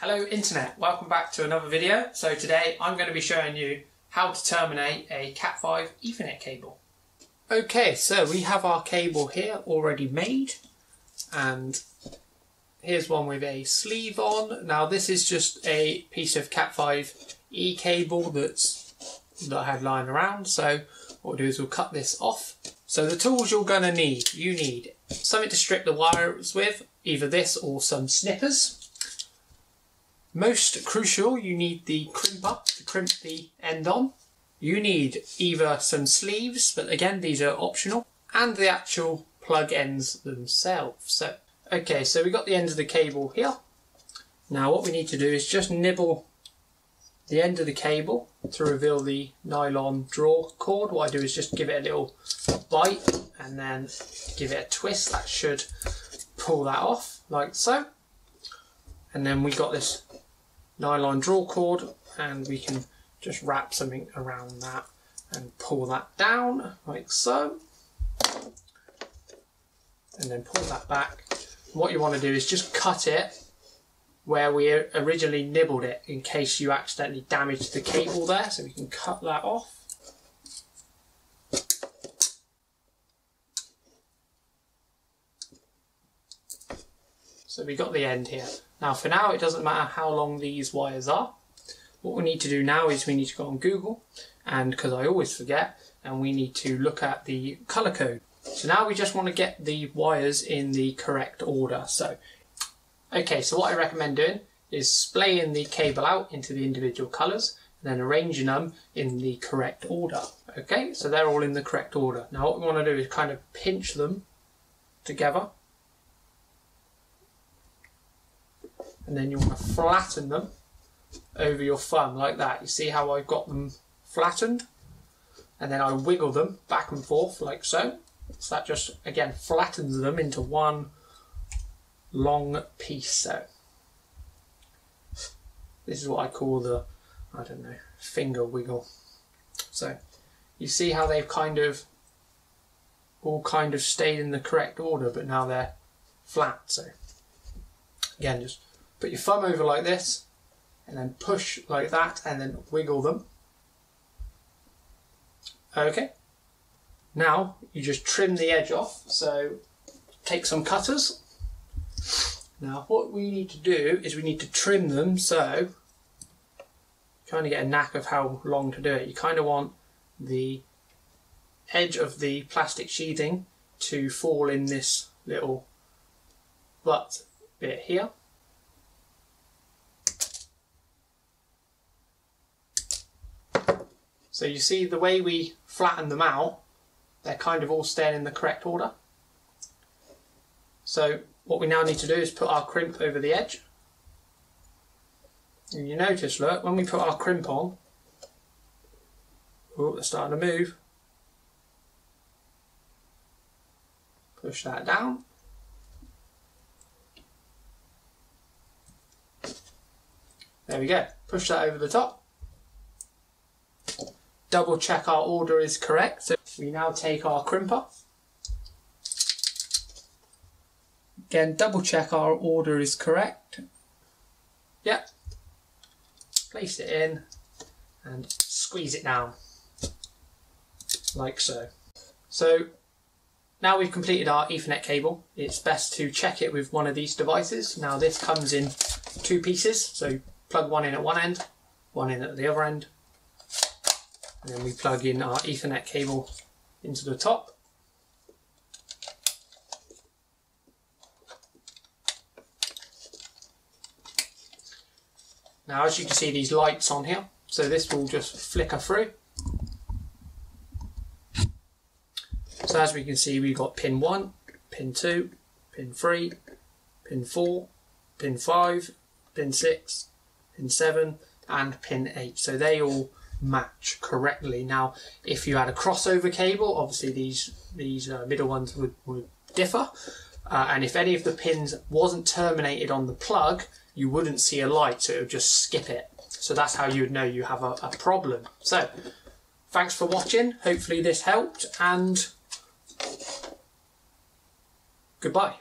Hello Internet, welcome back to another video. So today I'm going to be showing you how to terminate a Cat5 Ethernet cable. Okay, so we have our cable here already made and here's one with a sleeve on. Now this is just a piece of Cat5 E cable that's that I had lying around so what we'll do is we'll cut this off. So the tools you're going to need, you need something to strip the wires with, either this or some snippers. Most crucial, you need the crimper to crimp the end on. You need either some sleeves, but again, these are optional, and the actual plug ends themselves. So, okay, so we got the end of the cable here. Now what we need to do is just nibble the end of the cable to reveal the nylon draw cord. What I do is just give it a little bite and then give it a twist. That should pull that off like so. And then we got this nylon draw cord and we can just wrap something around that and pull that down like so. And then pull that back. What you want to do is just cut it where we originally nibbled it in case you accidentally damaged the cable there so we can cut that off so we got the end here now for now it doesn't matter how long these wires are. What we need to do now is we need to go on Google and because I always forget and we need to look at the colour code. So now we just want to get the wires in the correct order. So okay so what I recommend doing is splaying the cable out into the individual colours and then arranging them in the correct order. Okay, so they're all in the correct order. Now what we want to do is kind of pinch them together and then you want to flatten them over your thumb like that. You see how I've got them flattened? And then I wiggle them back and forth like so. So that just, again, flattens them into one long piece. So this is what I call the, I don't know, finger wiggle. So you see how they've kind of all kind of stayed in the correct order, but now they're flat. So again, just Put your thumb over like this and then push like that and then wiggle them. Okay. Now you just trim the edge off. So take some cutters. Now what we need to do is we need to trim them so kind of get a knack of how long to do it. You kind of want the edge of the plastic sheathing to fall in this little butt bit here. So you see the way we flatten them out, they're kind of all staying in the correct order. So what we now need to do is put our crimp over the edge. And you notice, look, when we put our crimp on, oh, they're starting to move. Push that down. There we go. Push that over the top double check our order is correct. So we now take our crimper. Again, double check our order is correct. Yep. Place it in and squeeze it down like so. So now we've completed our Ethernet cable, it's best to check it with one of these devices. Now this comes in two pieces, so plug one in at one end, one in at the other end, and then we plug in our Ethernet cable into the top. Now as you can see these lights on here, so this will just flicker through. So as we can see we've got pin 1, pin 2, pin 3, pin 4, pin 5, pin 6, pin 7 and pin 8. So they all match correctly. Now, if you had a crossover cable, obviously these these uh, middle ones would, would differ. Uh, and if any of the pins wasn't terminated on the plug, you wouldn't see a light, so it would just skip it. So that's how you would know you have a, a problem. So, thanks for watching. Hopefully this helped, and goodbye.